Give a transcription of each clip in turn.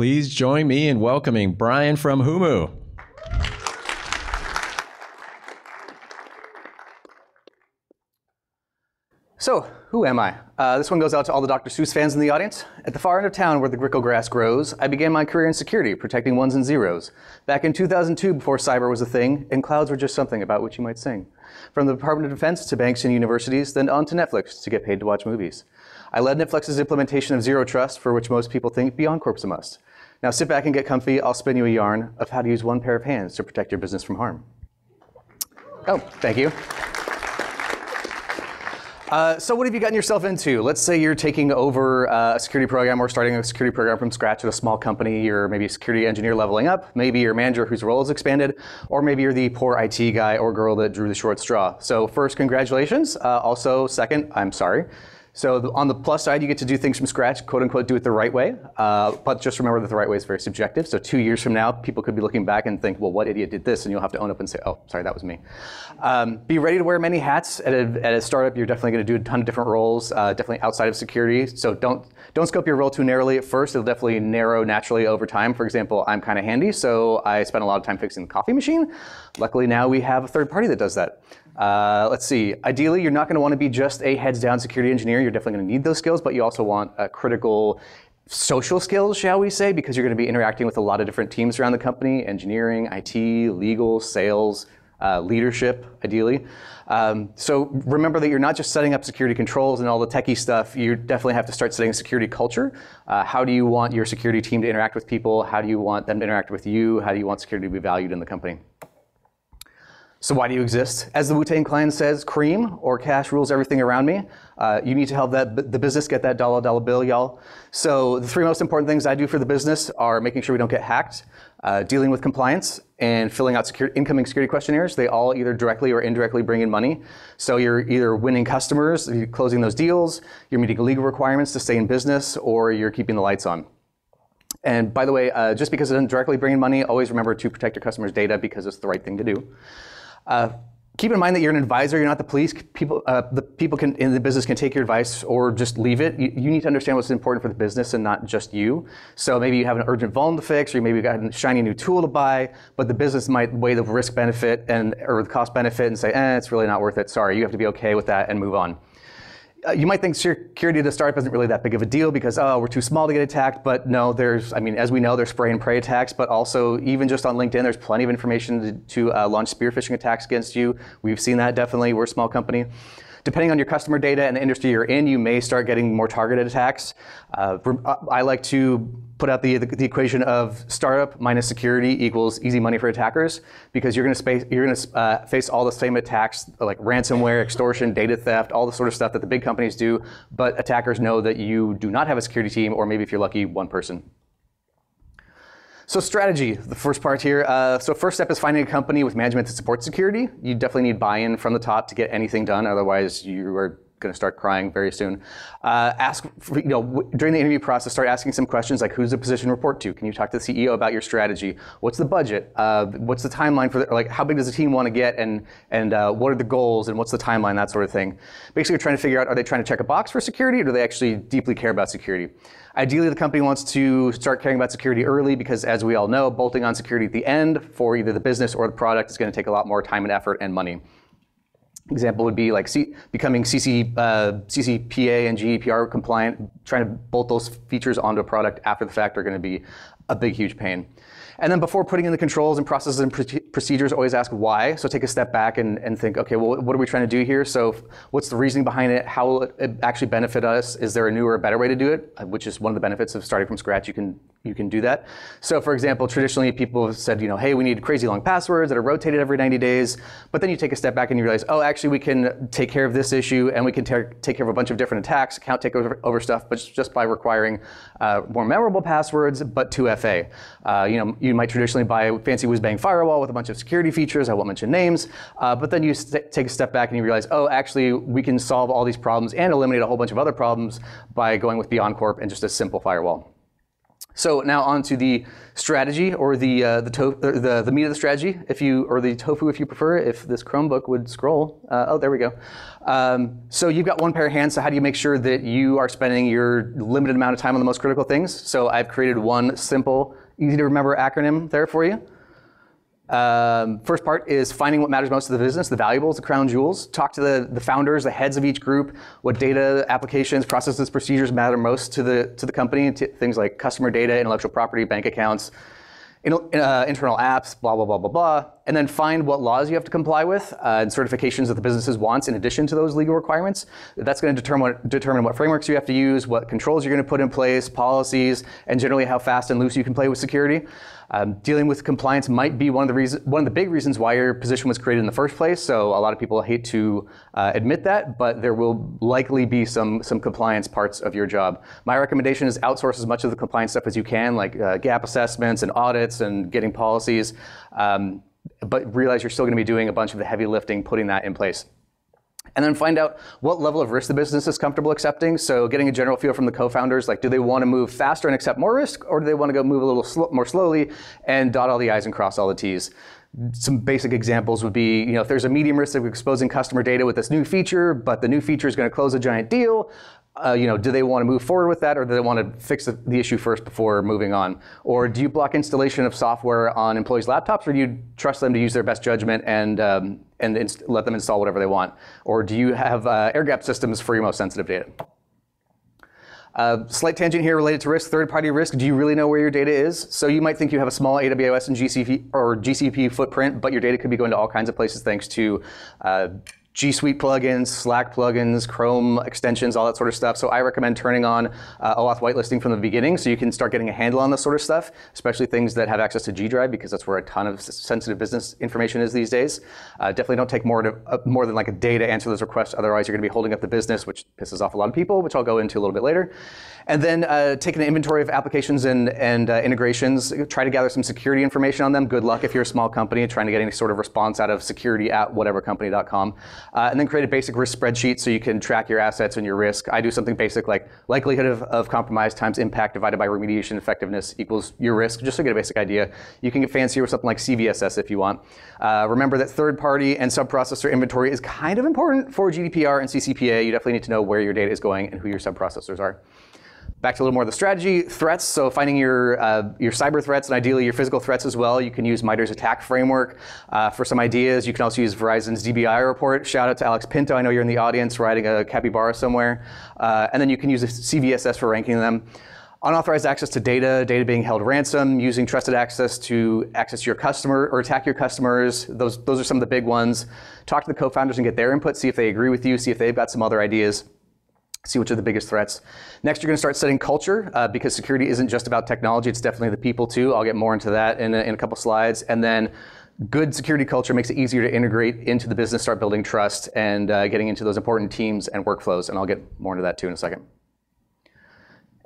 please join me in welcoming Bryan from Humu. So, who am I? Uh, this one goes out to all the Dr. Seuss fans in the audience. At the far end of town where the grickle grass grows, I began my career in security, protecting ones and zeros. Back in 2002, before cyber was a thing, and clouds were just something about which you might sing. From the Department of Defense to banks and universities, then on to Netflix to get paid to watch movies. I led Netflix's implementation of Zero Trust, for which most people think BeyondCorp's a must. Now sit back and get comfy. I'll spin you a yarn of how to use one pair of hands to protect your business from harm. Oh, thank you. Uh, so what have you gotten yourself into? Let's say you're taking over uh, a security program or starting a security program from scratch at a small company. You're maybe a security engineer leveling up. Maybe you're a manager whose role is expanded. Or maybe you're the poor IT guy or girl that drew the short straw. So first, congratulations. Uh, also, second, I'm sorry. So the, on the plus side, you get to do things from scratch, quote unquote, do it the right way. Uh, but just remember that the right way is very subjective. So two years from now, people could be looking back and think, well, what idiot did this? And you'll have to own up and say, oh, sorry, that was me. Um, be ready to wear many hats. At a, at a startup, you're definitely going to do a ton of different roles, uh, definitely outside of security. So don't don't scope your role too narrowly at first. It'll definitely narrow naturally over time. For example, I'm kind of handy, so I spent a lot of time fixing the coffee machine. Luckily, now we have a third party that does that. Uh, let's see. Ideally, you're not going to want to be just a heads down security engineer. You're definitely going to need those skills, but you also want critical social skills, shall we say, because you're going to be interacting with a lot of different teams around the company engineering, IT, legal, sales, uh, leadership, ideally. Um, so remember that you're not just setting up security controls and all the techie stuff. You definitely have to start setting security culture. Uh, how do you want your security team to interact with people? How do you want them to interact with you? How do you want security to be valued in the company? So why do you exist? As the Wu-Tang Clan says, cream or cash rules everything around me. Uh, you need to help that the business get that dollar dollar bill, y'all. So the three most important things I do for the business are making sure we don't get hacked, uh, dealing with compliance, and filling out secure, incoming security questionnaires. They all either directly or indirectly bring in money. So you're either winning customers, you're closing those deals, you're meeting legal requirements to stay in business, or you're keeping the lights on. And by the way, uh, just because it doesn't directly bring in money, always remember to protect your customers' data because it's the right thing to do. Uh, keep in mind that you're an advisor, you're not the police. People, uh, the people can, in the business can take your advice or just leave it. You, you, need to understand what's important for the business and not just you. So maybe you have an urgent vuln to fix, or maybe you've got a shiny new tool to buy, but the business might weigh the risk benefit and or the cost benefit and say, eh, it's really not worth it. Sorry, you have to be okay with that and move on uh, you might think security to startup isn't really that big of a deal because oh we're too small to get attacked. But no there's i mean as we know there's spray and pray attacks. But also even just on linkedin there's plenty of information to, to uh, launch spear phishing attacks against you. We've seen that definitely. We're a small company Depending on your customer data and the industry you're in, you may start getting more targeted attacks. Uh, uh I like to put out the, the, the, equation of startup minus security equals easy money for attackers because you're going to you're going to uh, face all the same attacks like ransomware, extortion, data theft, all the sort of stuff that the big companies do. But attackers know that you do not have a security team, or maybe if you're lucky, one person. So strategy, the first part here. Uh, so first step is finding a company with management that supports security. You definitely need buy-in from the top to get anything done. Otherwise, you are going to start crying very soon. Uh, ask, you know, during the interview process, start asking some questions like, who's the position report to? Can you talk to the CEO about your strategy? What's the budget? Uh, what's the timeline for, the, like, how big does the team want to get, and and uh, what are the goals, and what's the timeline, that sort of thing. Basically, trying to figure out, are they trying to check a box for security, or do they actually deeply care about security? Ideally, the company wants to start caring about security early because, as we all know, bolting on security at the end for either the business or the product is going to take a lot more time and effort and money. Example would be like C becoming CC, uh, CCPA and GDPR compliant. Trying to bolt those features onto a product after the fact are going to be a big, huge pain. And then before putting in the controls and processes and procedures, always ask why. So take a step back and, and think, okay, well, what are we trying to do here? So what's the reasoning behind it? How will it actually benefit us? Is there a newer, or a better way to do it? Uh, which is one of the benefits of starting from scratch. You can you can do that. So for example, traditionally people have said, you know, hey, we need crazy long passwords that are rotated every 90 days. But then you take a step back and you realize, oh, actually we can take care of this issue and we can take care of a bunch of different attacks, account takeover over stuff, but just by requiring uh, more memorable passwords, but 2FA. Uh, you know, you might traditionally buy a fancy whiz-bang firewall with a bunch of security features. I won't mention names. Uh, but then you take a step back and you realize, oh, actually we can solve all these problems and eliminate a whole bunch of other problems by going with BeyondCorp and just a simple firewall. So now on to the strategy or the uh, the, to- the the meat of the strategy, if you or the tofu if you prefer. If this Chromebook would scroll, uh, oh there we go. Um, so you've got one pair of hands. So how do you make sure that you are spending your limited amount of time on the most critical things? So I've created one simple, easy to remember acronym there for you. Um, first part is finding what matters most to the business, the valuables, the crown jewels. Talk to the, the founders, the heads of each group, what data, applications, processes, procedures matter most to the, to the company, things like customer data, intellectual property, bank accounts, in, uh, internal apps, blah, blah, blah, blah, blah. And then find what laws you have to comply with uh, and certifications that the businesses wants in addition to those legal requirements. That's going to determine, determine what frameworks you have to use, what controls you're going to put in place, policies, and generally how fast and loose you can play with security. Um, dealing with compliance might be one of the reasons, one of the big reasons why your position was created in the first place. So a lot of people hate to uh, admit that, but there will likely be some some compliance parts of your job. My recommendation is outsource as much of the compliance stuff as you can, like uh, gap assessments and audits and getting policies. Um, but realize you're still going to be doing a bunch of the heavy lifting, putting that in place and then find out what level of risk the business is comfortable accepting. So getting a general feel from the co-founders, like do they want to move faster and accept more risk, or do they want to go move a little sl- more slowly and dot all the i's and cross all the t's? Some basic examples would be, you know, if there's a medium risk of exposing customer data with this new feature, but the new feature is going to close a giant deal, uh, you know, do they want to move forward with that, or do they want to fix the, the, issue first before moving on? Or do you block installation of software on employees' laptops, or do you trust them to use their best judgment and um, and let them install whatever they want? Or do you have uh, air gap systems for your most sensitive data? Uh, slight tangent here related to risk, third-party risk. Do you really know where your data is? So you might think you have a small AWS and GCP or GCP footprint, but your data could be going to all kinds of places thanks to uh, G Suite plugins, Slack plugins, Chrome extensions, all that sort of stuff. So I recommend turning on uh, OAuth whitelisting from the beginning so you can start getting a handle on this sort of stuff, especially things that have access to G Drive because that's where a ton of sensitive business information is these days. Uh, definitely don't take more, to, uh, more than like a day to answer those requests. Otherwise, you're going to be holding up the business, which pisses off a lot of people, which I'll go into a little bit later. And then uh, taking an inventory of applications and, and uh, integrations, try to gather some security information on them. Good luck if you're a small company trying to get any sort of response out of security at whatevercompany.com. Uh, and then create a basic risk spreadsheet so you can track your assets and your risk. I do something basic like likelihood of, of compromise times impact divided by remediation effectiveness equals your risk, just to get a basic idea. You can get fancier with something like CVSS if you want. Uh, remember that third party and subprocessor inventory is kind of important for GDPR and CCPA. You definitely need to know where your data is going and who your subprocessors are. Back to a little more of the strategy threats. So finding your uh, your cyber threats and ideally your physical threats as well. You can use MITRE's ATT&CK framework uh, for some ideas. You can also use Verizon's DBI report. Shout out to Alex Pinto. I know you're in the audience riding a capybara somewhere. Uh, and then you can use CVSS for ranking them. Unauthorized access to data, data being held ransom, using trusted access to access your customer or attack your customers. Those, those are some of the big ones. Talk to the co-founders and get their input, see if they agree with you, see if they've got some other ideas see which are the biggest threats. Next, you're going to start setting culture uh, because security isn't just about technology, it's definitely the people too. I'll get more into that in a, in a couple slides. And then good security culture makes it easier to integrate into the business, start building trust, and uh, getting into those important teams and workflows. And I'll get more into that too in a second.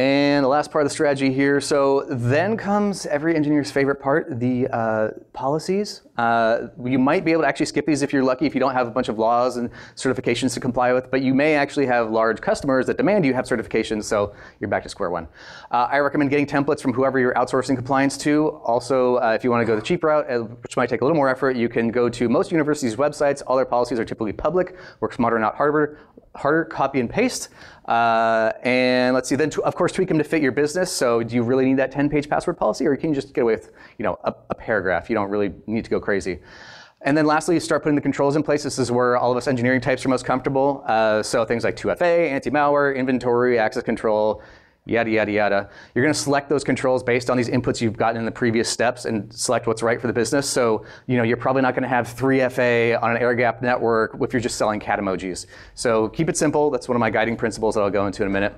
And the last part of the strategy here. So then comes every engineer's favorite part, the uh, policies. Uh, you might be able to actually skip these if you're lucky, if you don't have a bunch of laws and certifications to comply with, but you may actually have large customers that demand you have certifications, so you're back to square one. Uh, I recommend getting templates from whoever you're outsourcing compliance to. Also, uh, if you want to go the cheap route, uh, which might take a little more effort, you can go to most universities' websites. All their policies are typically public, work smarter, not harder, harder, copy and paste. Uh, and let's see, then to, of course tweak them to fit your business. So do you really need that 10-page password policy, or can you just get away with you know a, a paragraph? You don't really need to go crazy. And then lastly, you start putting the controls in place. This is where all of us engineering types are most comfortable. Uh, so things like 2FA, anti-malware, inventory, access control, yada, yada, yada. You're going to select those controls based on these inputs you've gotten in the previous steps and select what's right for the business. So, you know, you're probably not going to have 3FA on an air gap network if you're just selling cat emojis. So keep it simple. That's one of my guiding principles that I'll go into in a minute.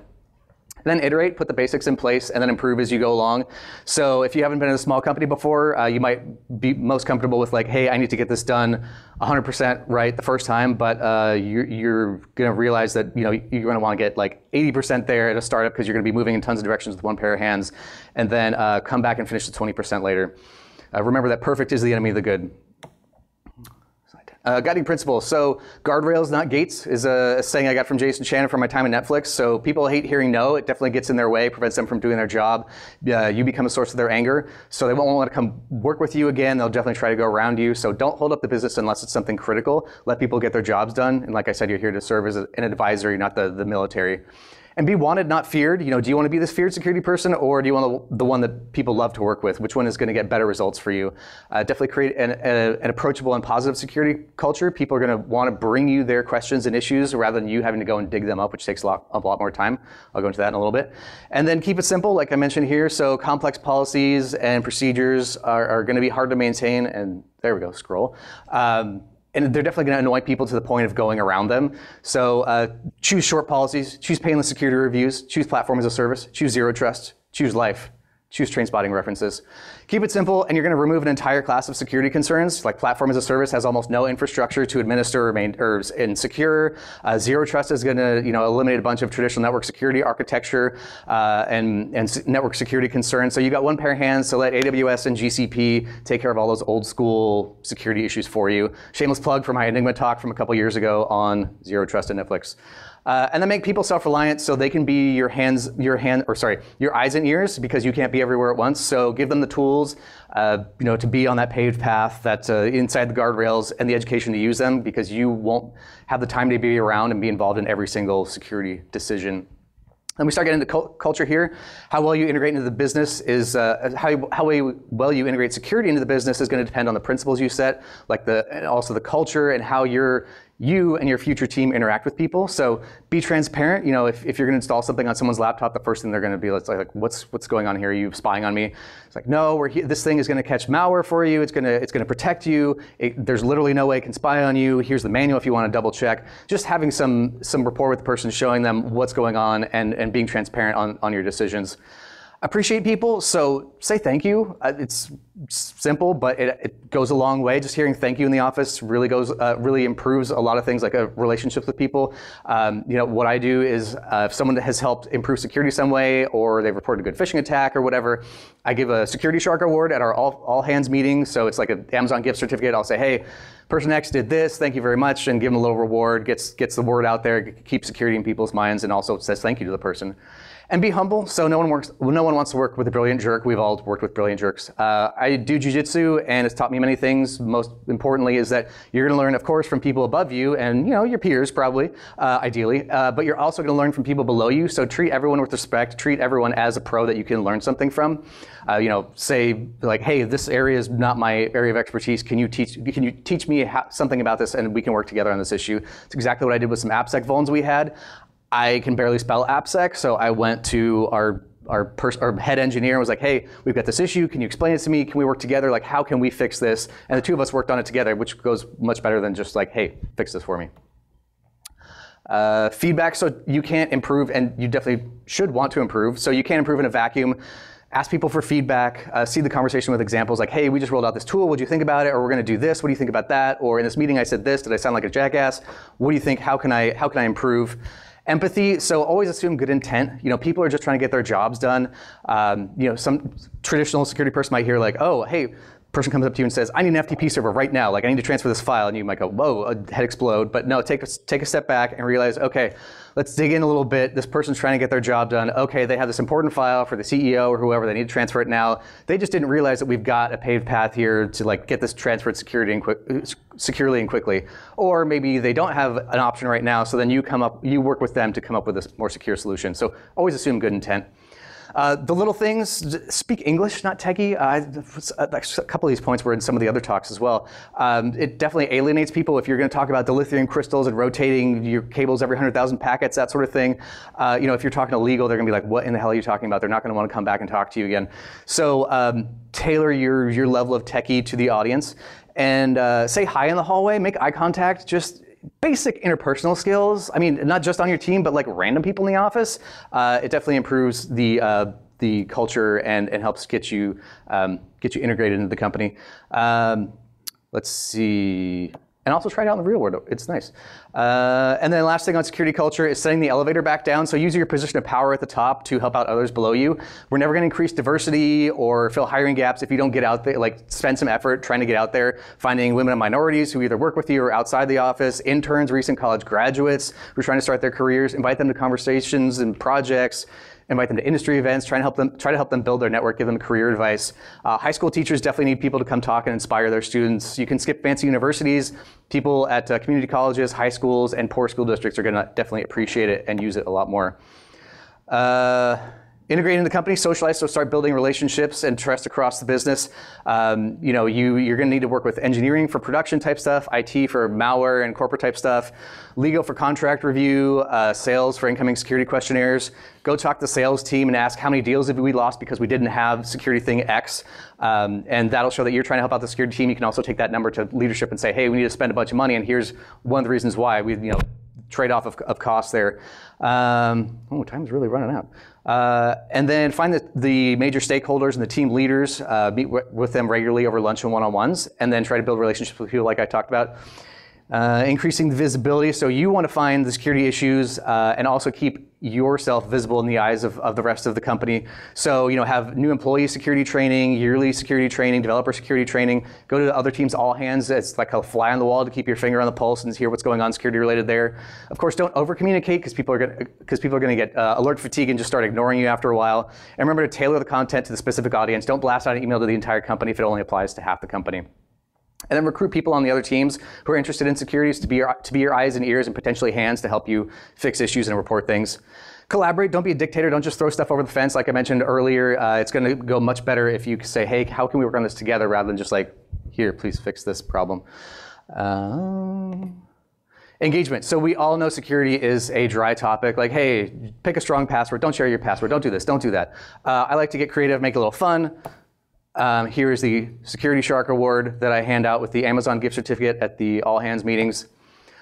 Then iterate, put the basics in place, and then improve as you go along. So if you haven't been in a small company before, uh, you might be most comfortable with like, hey, I need to get this done 100% right the first time, but uh, you're, you're going to realize that you know you're going to want to get like 80% there at a startup because you're going to be moving in tons of directions with one pair of hands, and then uh, come back and finish the 20% later. Uh, remember that perfect is the enemy of the good. Slide 10. Uh, guiding principle. So, guardrails, not gates, is a, a, saying I got from Jason Chan from my time at Netflix. So, people hate hearing no. It definitely gets in their way, prevents them from doing their job. Uh, you become a source of their anger. So, they won't want to come work with you again. They'll definitely try to go around you. So, don't hold up the business unless it's something critical. Let people get their jobs done. And like I said, you're here to serve as an advisor, not the, the military and be wanted, not feared. You know, do you want to be this feared security person, or do you want the, the one that people love to work with? Which one is going to get better results for you? Uh, definitely create an, a, an, approachable and positive security culture. People are going to want to bring you their questions and issues rather than you having to go and dig them up, which takes a lot, a lot more time. I'll go into that in a little bit. And then keep it simple, like I mentioned here. So complex policies and procedures are, are going to be hard to maintain. And there we go, scroll. Um, and they're definitely going to annoy people to the point of going around them. So uh, choose short policies, choose painless security reviews, choose platform as a service, choose zero trust, choose life choose Trainspotting references. Keep it simple, and you're going to remove an entire class of security concerns. Like platform as a service has almost no infrastructure to administer or, or secure. Uh, Zero Trust is going to you know eliminate a bunch of traditional network security architecture uh, and and network security concerns. So you got one pair of hands to let AWS and GCP take care of all those old school security issues for you. Shameless plug for my Enigma talk from a couple years ago on Zero Trust and Netflix. Uh, and then make people self-reliant so they can be your hands, your hand, or sorry, your eyes and ears because you can't be everywhere at once. So give them the tools, uh, you know, to be on that paved path, that uh, inside the guardrails, and the education to use them because you won't have the time to be around and be involved in every single security decision and we start getting into culture here. How well you integrate into the business is uh, how, how well you integrate security into the business is going to depend on the principles you set, like the also the culture and how you're you and your future team interact with people. So be transparent. You know, if, if you're going to install something on someone's laptop, the first thing they're going to be like, like, what's what's going on here? Are you spying on me? It's like, no, we're this thing is going to catch malware for you. It's going to it's going to protect you. It, there's literally no way it can spy on you. Here's the manual if you want to double check. Just having some some rapport with the person, showing them what's going on, and and being transparent on on your decisions appreciate people, so say thank you. Uh, it's simple, but it, it, goes a long way. Just hearing thank you in the office really goes, uh, really improves a lot of things like a relationship with people. Um, you know, what I do is uh, if someone has helped improve security some way, or they've reported a good phishing attack or whatever, I give a Security Shark award at our all, all hands meeting. So it's like an Amazon gift certificate. I'll say, hey, person X did this, thank you very much, and give them a little reward. Gets gets the word out there, keeps security in people's minds, and also says thank you to the person and be humble. So no one works. No one wants to work with a brilliant jerk. We've all worked with brilliant jerks. Uh, I do jujitsu, and it's taught me many things. Most importantly, is that you're going to learn, of course, from people above you, and you know your peers probably, uh, ideally. Uh, but you're also going to learn from people below you. So treat everyone with respect. Treat everyone as a pro that you can learn something from. Uh, you know, say like, hey, this area is not my area of expertise. Can you teach? Can you teach me something about this, and we can work together on this issue? It's exactly what I did with some AppSec vulns we had. I can barely spell AppSec, so I went to our our, pers- our head engineer and was like, "Hey, we've got this issue. Can you explain it to me? Can we work together? Like, how can we fix this?" And the two of us worked on it together, which goes much better than just like, "Hey, fix this for me." Uh, feedback, so you can't improve, and you definitely should want to improve. So you can't improve in a vacuum. Ask people for feedback. Uh, see the conversation with examples like, "Hey, we just rolled out this tool. What do you think about it?" Or, "We're going to do this. What do you think about that?" Or, "In this meeting, I said this. Did I sound like a jackass? What do you think? How can I how can I improve?" Empathy, so always assume good intent. You know, people are just trying to get their jobs done. Um, you know, some traditional security person might hear like, oh, hey, person comes up to you and says, I need an FTP server right now. Like, I need to transfer this file. And you might go, whoa, a head explode. But no, take a, take a step back and realize, okay, let's dig in a little bit. This person's trying to get their job done. Okay, they have this important file for the CEO or whoever. They need to transfer it now. They just didn't realize that we've got a paved path here to like get this transferred security and quick, uh, securely and quickly. Or maybe they don't have an option right now. So then you come up, you work with them to come up with a more secure solution. So always assume good intent. Uh, the little things, speak English, not techie. Uh, a couple of these points were in some of the other talks as well. Um, it definitely alienates people if you're going to talk about dilithium crystals and rotating your cables every 100,000 packets, that sort of thing. Uh, you know, if you're talking to legal, they're going to be like, what in the hell are you talking about? They're not going to want to come back and talk to you again. So um, tailor your, your level of techie to the audience and uh, say hi in the hallway, make eye contact, just basic interpersonal skills. I mean, not just on your team, but like random people in the office. Uh, it definitely improves the uh, the culture and, and helps get you um, get you integrated into the company. Um, let's see. And also try it out in the real world. It's nice. Uh, and then last thing on security culture is setting the elevator back down. So use your position of power at the top to help out others below you. We're never going to increase diversity or fill hiring gaps if you don't get out there, like spend some effort trying to get out there, finding women and minorities who either work with you or outside the office, interns, recent college graduates who are trying to start their careers, invite them to conversations and projects invite them to industry events, try to help them try to help them build their network, give them career advice. Uh, high school teachers definitely need people to come talk and inspire their students. You can skip fancy universities. People at uh, community colleges, high schools, and poor school districts are going to definitely appreciate it and use it a lot more. Uh, integrate into the company, socialize, so start building relationships and trust across the business. Um, you know, you, you're going to need to work with engineering for production type stuff, IT for malware and corporate type stuff, legal for contract review, uh, sales for incoming security questionnaires. Go talk to the sales team and ask how many deals have we lost because we didn't have security thing X. Um, and that'll show that you're trying to help out the security team. You can also take that number to leadership and say, hey, we need to spend a bunch of money, and here's one of the reasons why. We, you know, trade-off of, of costs there. Um, oh, time's really running out. Uh, and then find the, the, major stakeholders and the team leaders, uh, meet with them regularly over lunch and one-on-ones, and then try to build relationships with people like I talked about. Uh, increasing the visibility. So you want to find the security issues uh, and also keep yourself visible in the eyes of, of the rest of the company. So you know, have new employee security training, yearly security training, developer security training. Go to the other teams all hands. It's like a fly on the wall to keep your finger on the pulse and hear what's going on security related there. Of course, don't over communicate because people are going because people are going to get uh, alert fatigue and just start ignoring you after a while. And remember to tailor the content to the specific audience. Don't blast out an email to the entire company if it only applies to half the company and then recruit people on the other teams who are interested in securities to be your, to be your eyes and ears and potentially hands to help you fix issues and report things. Collaborate. Don't be a dictator. Don't just throw stuff over the fence. Like I mentioned earlier, uh, it's going to go much better if you say, "Hey, how can we work on this together?" rather than just like, "Here, please fix this problem." Um, engagement. So we all know security is a dry topic. Like, hey, pick a strong password. Don't share your password. Don't do this. Don't do that. Uh, I like to get creative, make it a little fun. Um, here is the Security Shark Award that I hand out with the Amazon gift certificate at the all hands meetings.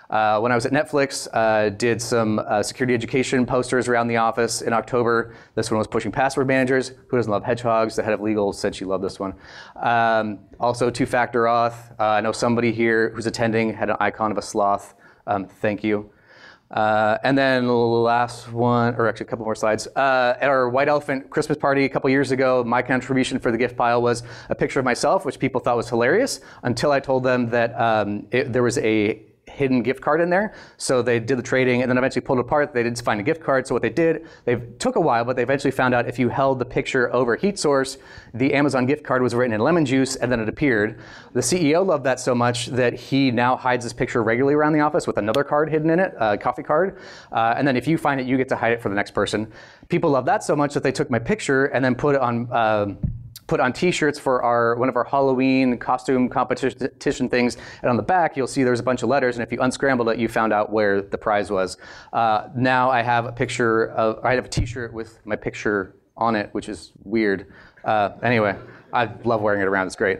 Uh, when I was at Netflix, uh, did some uh, security education posters around the office in October. This one was pushing password managers. Who doesn't love hedgehogs? The head of legal said she loved this one. Um, also, two-factor auth. Uh, I know somebody here who's attending had an icon of a sloth. Um, thank you. Uh, and then the last one, or actually a couple more slides. Uh, at our White Elephant Christmas party a couple years ago, my contribution for the gift pile was a picture of myself, which people thought was hilarious, until I told them that um, it, there was a hidden gift card in there. So they did the trading and then eventually pulled it apart. They didn't find a gift card. So what they did, they took a while, but they eventually found out if you held the picture over heat source, the Amazon gift card was written in lemon juice and then it appeared. The CEO loved that so much that he now hides this picture regularly around the office with another card hidden in it, a coffee card. Uh, and then if you find it, you get to hide it for the next person. People love that so much that they took my picture and then put it on uh, put on T-shirts for our one of our Halloween costume competition things, and on the back you'll see there's a bunch of letters, and if you unscrambled it, you found out where the prize was. Uh, now I have a picture of I have a T-shirt with my picture on it, which is weird. Uh, anyway, I love wearing it around. It's great.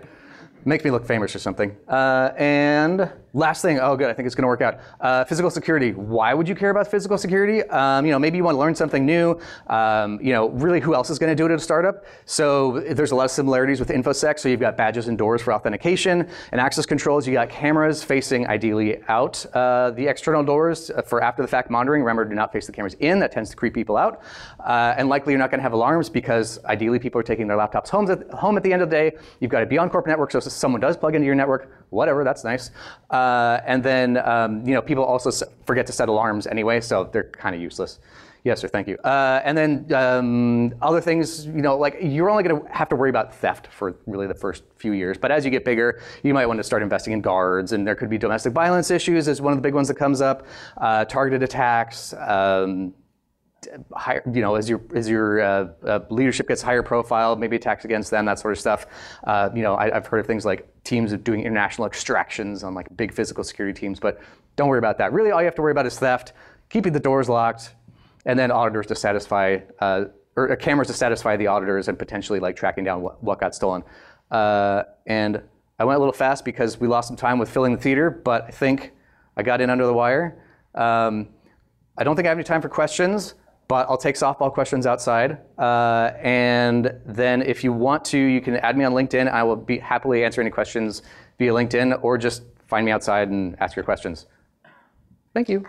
Make me look famous or something. Uh, and Last thing, oh good, I think it's going to work out. Uh, physical security. Why would you care about physical security? Um, you know, maybe you want to learn something new. Um, you know, really, who else is going to do it at a startup? So there's a lot of similarities with infosec. So you've got badges and doors for authentication and access controls. You got cameras facing ideally out uh, the external doors uh, for after-the-fact monitoring. Remember, do not face the cameras in. That tends to creep people out. Uh, and likely, you're not going to have alarms because ideally, people are taking their laptops home at, home at the end of the day. You've got to be on corporate network, so if someone does plug into your network, whatever, that's nice. Uh, and then, um, you know, people also forget to set alarms anyway, so they're kind of useless. Yes, sir, thank you. Uh, and then um, other things, you know, like you're only going to have to worry about theft for really the first few years. But as you get bigger, you might want to start investing in guards, and there could be domestic violence issues is one of the big ones that comes up, uh, targeted attacks, um, higher, you know, as your as your uh, uh, leadership gets higher profile, maybe attacks against them, that sort of stuff. Uh, you know, I, have heard of things like teams of doing international extractions on like big physical security teams, but don't worry about that. Really, all you have to worry about is theft, keeping the doors locked, and then auditors to satisfy, uh, or uh, cameras to satisfy the auditors, and potentially like tracking down what, what got stolen. Uh, and I went a little fast because we lost some time with filling the theater, but I think I got in under the wire. Um, I don't think I have any time for questions but I'll take softball questions outside. Uh, and then if you want to, you can add me on LinkedIn. I will be happily answer any questions via LinkedIn or just find me outside and ask your questions. Thank you.